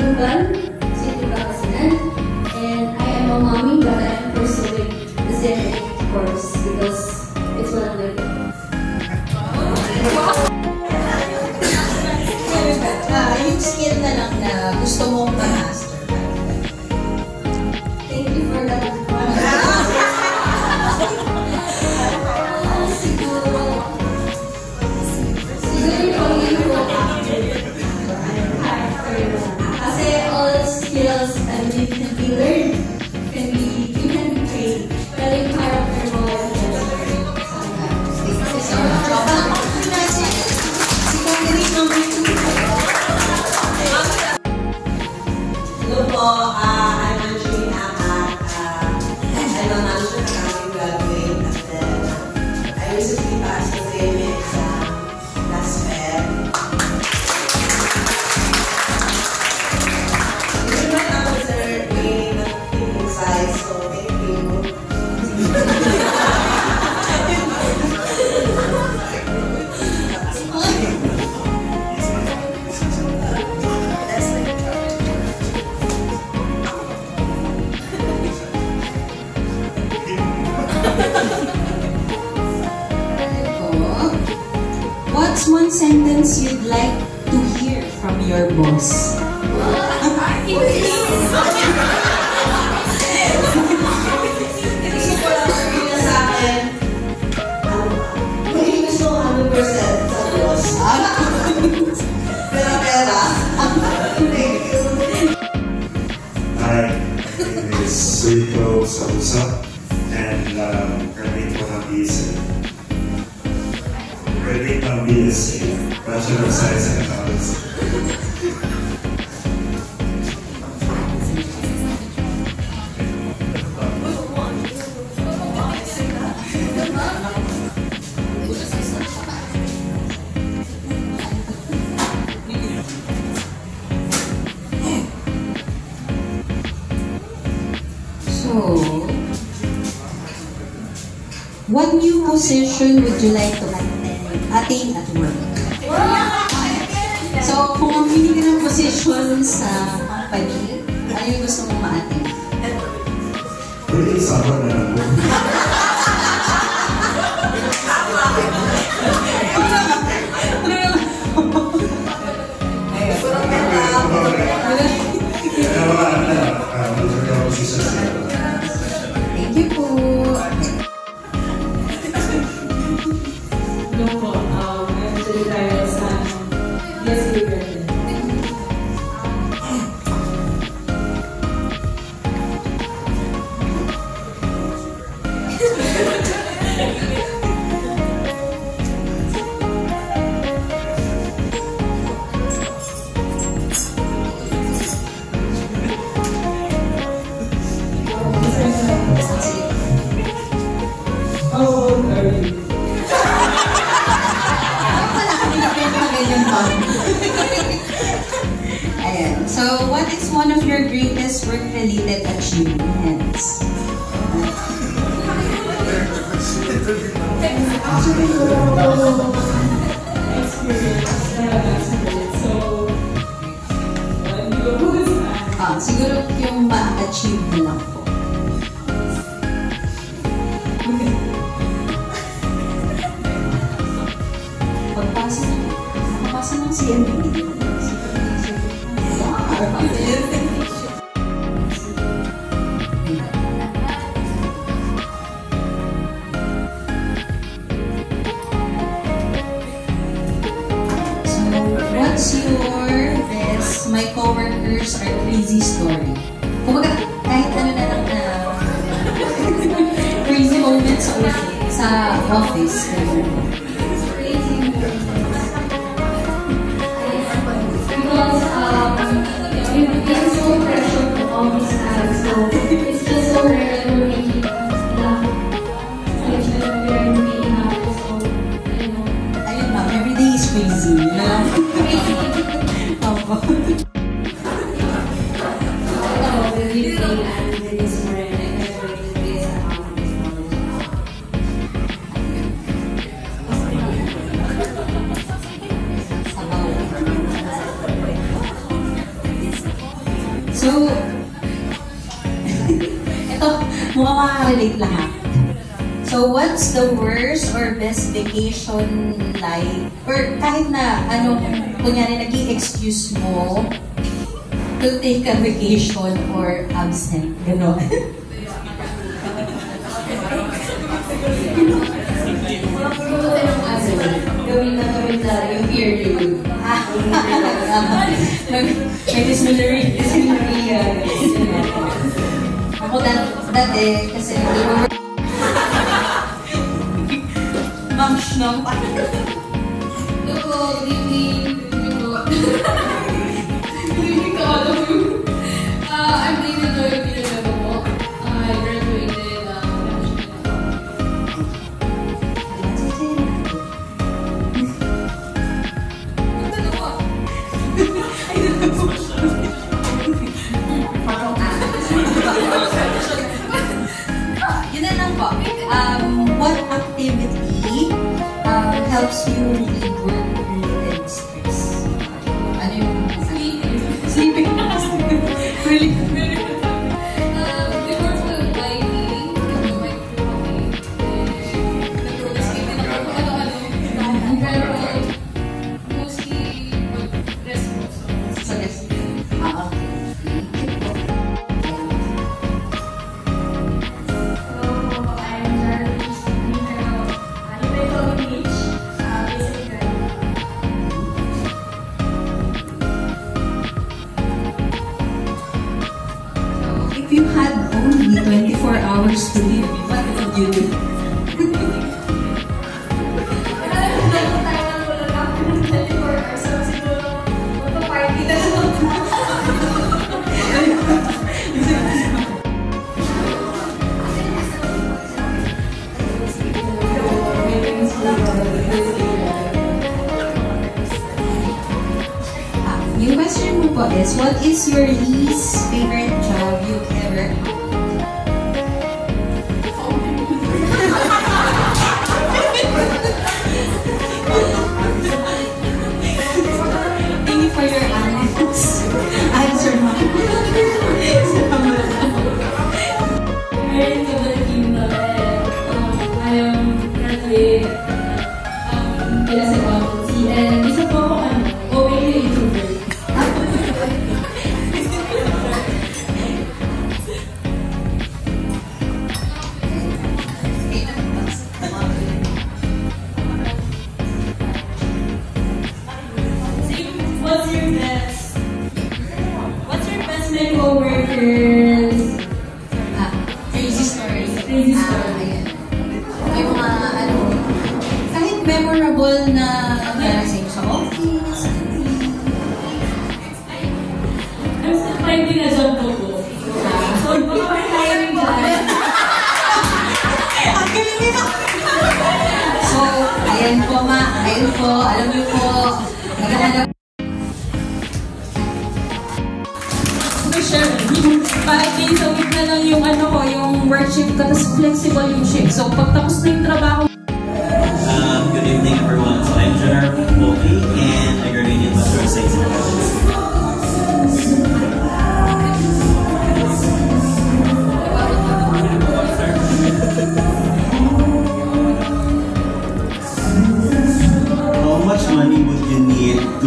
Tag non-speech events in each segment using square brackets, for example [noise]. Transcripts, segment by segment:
Bulan. 100%. What new position would you like to attain at work? So, kung mamili ka ng position sa company, ano yung gusto mong ma-attain? Pwede isama na lang. [laughs] work-related achievements. Actually, experience na nasulit. So, Ah, siguro yung ma-achieve na lang po. Pagpasa na, nakapasa ng CMB. So, [laughs] ito, mukhang makaka-relate lahat. So, what's the worst or best vacation like? Or kahit na, ano, kunyari, nag excuse mo to take a vacation or absent. Gano'n. Ano, gawin na gawin na yung peer review. [laughs] [laughs] May disciplinary, disciplinary, uh, Ako dat, dati, kasi hindi ko Bunch ng Ito po, greeting, greeting po. Greeting ka alam loves you, hours. Yung question mo po is, what is your least favorite job you've ever galing nila! So, ayan po ma, ayan po, alam niyo po, naghahanap yung five days a week na lang yung ano ko, yung work shift ko, tapos flexible yung shift. So, pag tapos na yung trabaho, Um, good evening, everyone. So I'm Jenner Boki, and I graduated in Bachelor of Science in Accounting.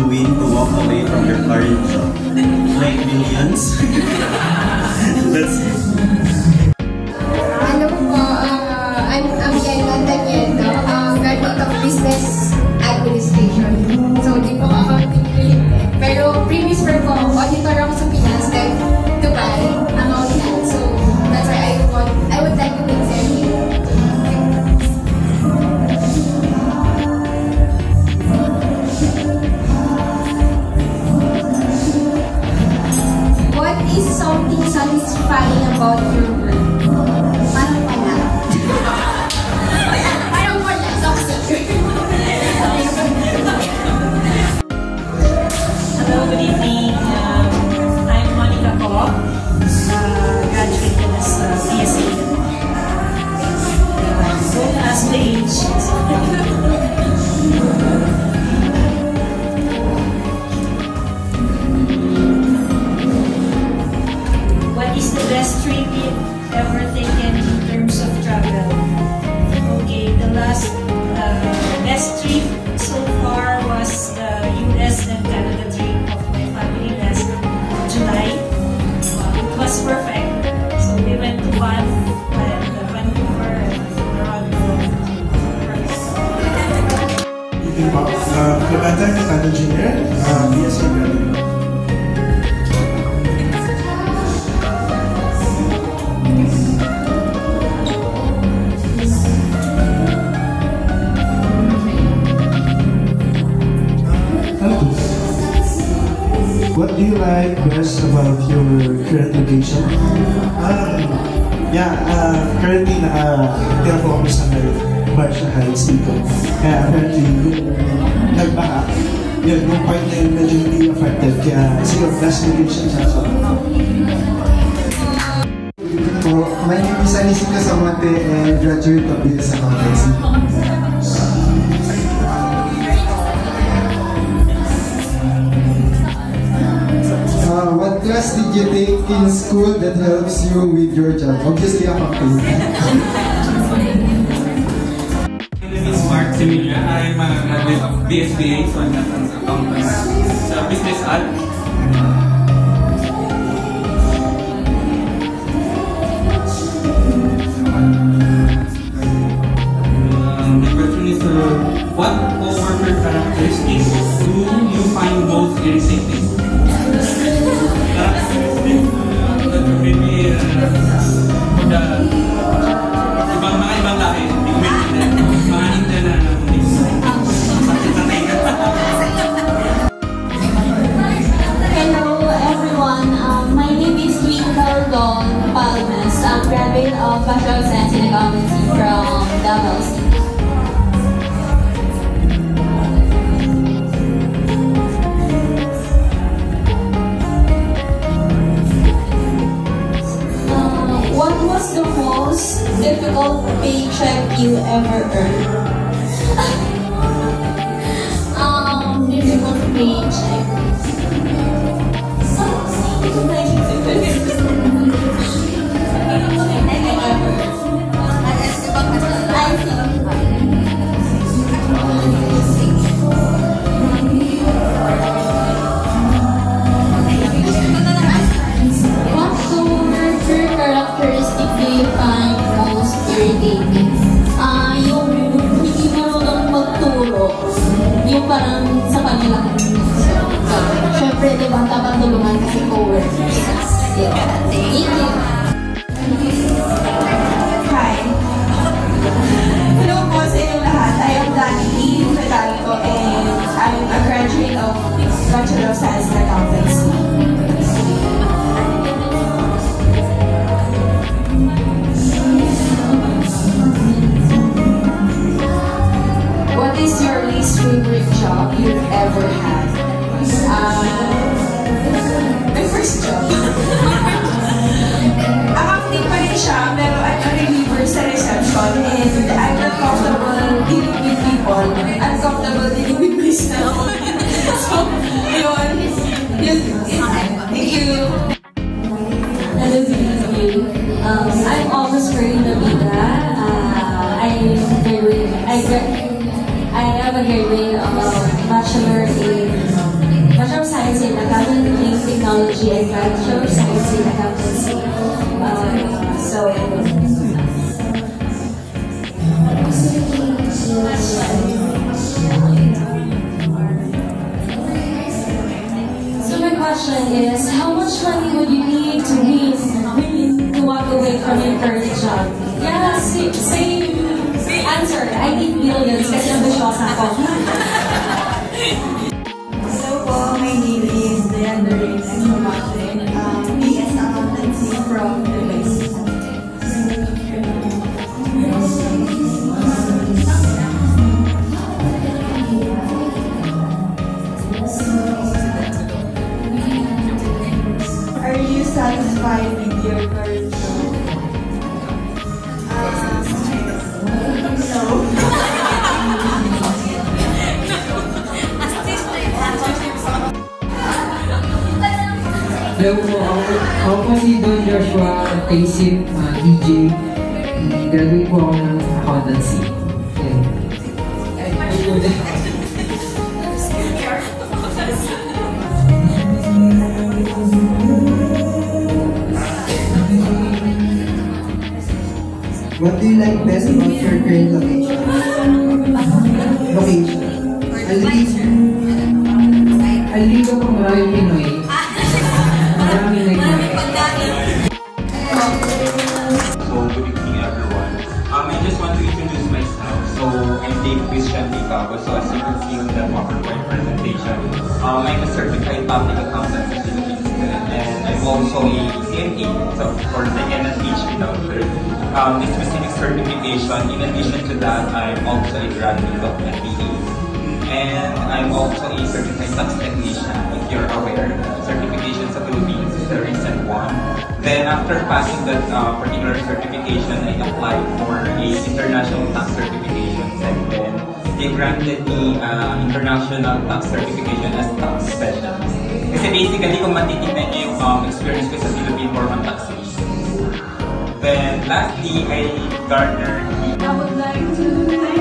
Win to walk away from your current job? Like millions? [laughs] That's 것 location? Um, yeah, uh, currently nakatira po kami sa may Barsha Heights dito. Kaya apparently, nagbaha, yun, yung part na yun medyo hindi affected. Kaya siguro best location siya. So, Po, my name is Anisika Samonte and graduate of BS Accountancy. You take in school that helps you with your job? Obviously, accounting. My name is Mark Semilla. I'm a graduate of BSBA, so I'm an Business Ad. Difficult paycheck you ever earned? [laughs] um, difficult paycheck. What coworker characteristic do you irritating? Ah, yung hindi marunong magturo. Yung parang sa kanila. Siyempre, di ba, dapat tulungan kasi coworkers. Yeah. Thank you. Hi. Hello po sa inyong lahat. I am E. Fedalco and I'm a graduate of Bachelor of Science in Accountancy. Your favorite job you've ever had? Uh, my first job. Accounting pa rin siya, pero I'm a reliever sa reception and I'm not comfortable dealing with people. I'm comfortable dealing with myself. Bachelor in Bachelor of Science in Accounting Technology and Bachelor of Science in Accountancy. Uh, so, my question is, how much money would you need to win to walk away from your current job? Yeah, same, same answer. I need millions kasi ambisyosa ako. [laughs] Hello po, my name is Leander Reyes. Um, BS Taysim, uh, DJ. Mm, Graduate po ako ng accountancy. Yan. What do you like best about your current location? Location. I live nandito po maraming Pinoy. To introduce myself. So, I'm Dave Christian Licabo. So, as you can see on the PowerPoint presentation, um, I'm a certified public accountant in Philippines and I'm also a CMA, so for and PhD doctor. Um, this specific certification, in addition to that, I'm also a graduate of MBA. And I'm also a certified tax technician, if you're aware. Certification sa Philippines is the recent one. Then after passing that uh, particular certification, I applied for a international tax certification. And then they granted me uh, international tax certification as tax specialist. Kasi basically, kung matitignan niyo yung um, experience ko sa Philippine Board of Taxation. Then lastly, I garnered I would like to